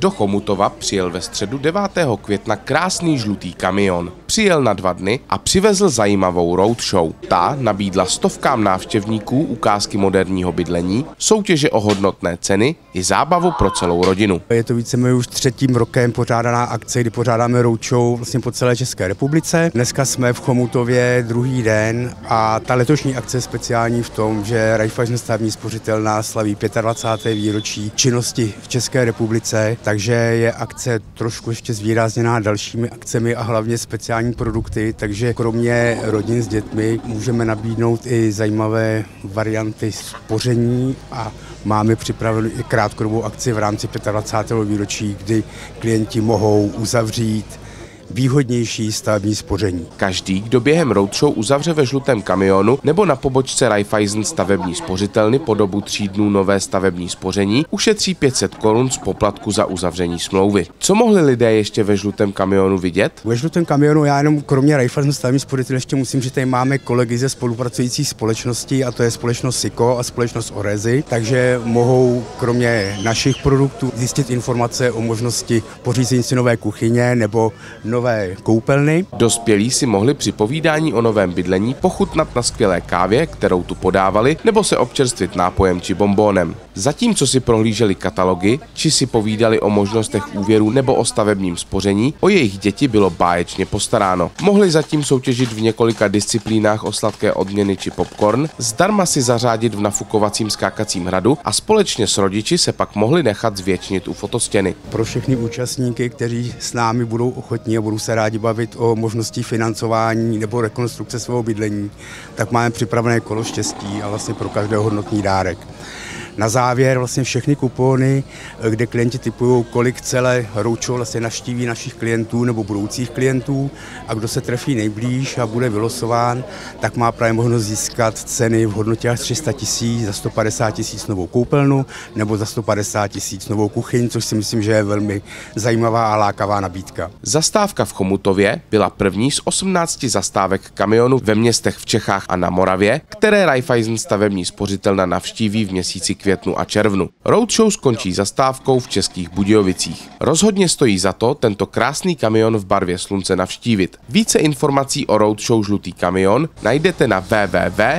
Do Chomutova přijel ve středu 9. května krásný žlutý kamion. Přijel na dva dny a přivezl zajímavou roadshow. Ta nabídla stovkám návštěvníků ukázky moderního bydlení, soutěže o hodnotné ceny i zábavu pro celou rodinu. Je to víceméně už třetím rokem pořádaná akce, kdy pořádáme roadshow vlastně po celé České republice. Dneska jsme v Chomutově druhý den a ta letošní akce je speciální v tom, že Raiffeisen stavní spořitelná slaví 25. výročí činnosti v České republice, takže je akce trošku ještě zvýrazněná dalšími akcemi a hlavně speciální produkty, takže kromě rodin s dětmi můžeme nabídnout i zajímavé varianty spoření a máme připravenou i krátkodobou akci v rámci 25. výročí, kdy klienti mohou uzavřít výhodnější stavební spoření. Každý, kdo během roadshow uzavře ve žlutém kamionu nebo na pobočce Raiffeisen stavební spořitelny po dobu tří dnů nové stavební spoření, ušetří 500 korun z poplatku za uzavření smlouvy. Co mohli lidé ještě ve žlutém kamionu vidět? Ve žlutém kamionu já jenom kromě Raiffeisen stavební spořitelny ještě musím, že tady máme kolegy ze spolupracující společnosti a to je společnost SICO a společnost Orezi, takže mohou kromě našich produktů zjistit informace o možnosti pořízení si nové kuchyně nebo nové nové koupelny. Dospělí si mohli při povídání o novém bydlení pochutnat na skvělé kávě, kterou tu podávali, nebo se občerstvit nápojem či bombónem. Zatímco si prohlíželi katalogy, či si povídali o možnostech úvěru nebo o stavebním spoření, o jejich děti bylo báječně postaráno. Mohli zatím soutěžit v několika disciplínách o sladké odměny či popcorn, zdarma si zařádit v nafukovacím skákacím hradu a společně s rodiči se pak mohli nechat zvětšnit u fotostěny. Pro všechny účastníky, kteří s námi budou ochotní a budou se rádi bavit o možnosti financování nebo rekonstrukce svého bydlení, tak máme připravené kolo štěstí a vlastně pro každého hodnotný dárek na závěr vlastně všechny kupony, kde klienti typují, kolik celé roučo vlastně naštíví našich klientů nebo budoucích klientů a kdo se trefí nejblíž a bude vylosován, tak má právě možnost získat ceny v hodnotě až 300 tisíc, za 150 tisíc novou koupelnu nebo za 150 tisíc novou kuchyň, což si myslím, že je velmi zajímavá a lákavá nabídka. Zastávka v Chomutově byla první z 18 zastávek kamionu ve městech v Čechách a na Moravě, které Raiffeisen stavební spořitelna navštíví v měsíci května květnu a červnu. Roadshow skončí zastávkou v Českých Budějovicích. Rozhodně stojí za to tento krásný kamion v barvě slunce navštívit. Více informací o Roadshow Žlutý kamion najdete na www.rsts.cz.